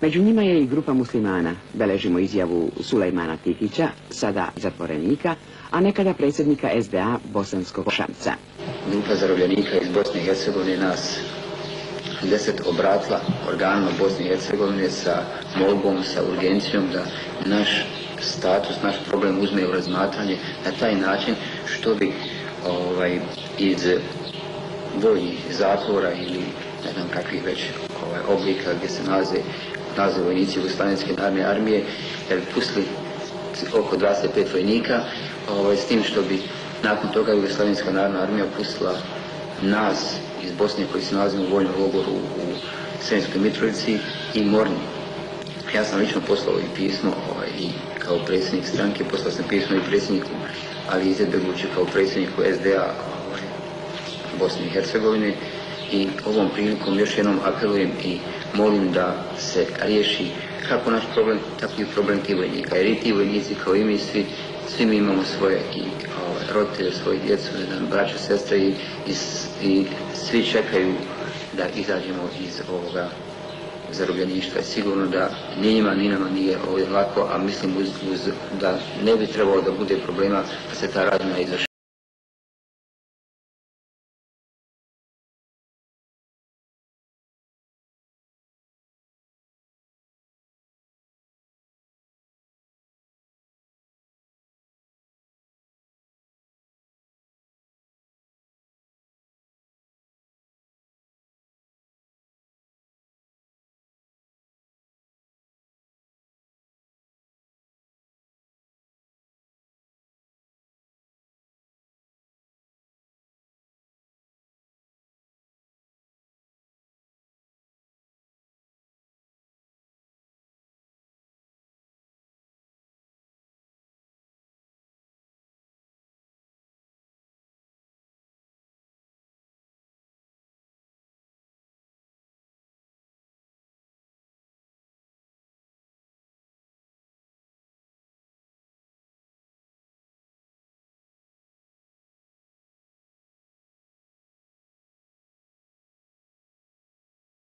Među njima je i grupa muslimana. Beležimo izjavu Sulejmana Tikića, sada zatvorenika, a nekada predsjednika SDA Bosanskog šamca. Grupa zarobljenika iz Bosne i Hercegovine nas deset obratila organima Bosne i Hercegovine sa molbom, sa urgencijom da naš status, naš problem uzme u razmatranje na taj način što bi ovaj, iz vojnih zatvora ili ne znam kakvih već ovaj, oblika gdje se nalaze, nalaze vojnici Jugoslavenske narodne armije, da bi pustili oko 25 vojnika, ovaj, s tim što bi nakon toga Jugoslavenska narodna armija pustila nas iz Bosne koji se nalazimo u vojnom logoru u Sremskoj Mitrovici i Morni. Ja sam lično poslao i pismo ovaj, i kao predsjednik stranke, poslao sam pismo i predsjedniku Ali Izetbegoviću kao predsjedniku SDA ovaj, Bosne i Hercegovine i ovom prilikom još jednom apelujem i molim da se riješi kako naš problem, tako i problem tih vojnika. Jer i ti vojnici kao i mi svi, svi mi imamo svoje i ovaj, roditelje, svoje djecu, braća, sestre i, i, i svi čekaju da izađemo iz ovoga zarobljeništva. Sigurno da ni njima ni nama nije ovdje lako, a mislim uz, uz, da ne bi trebalo da bude problema da se ta radina izvrši.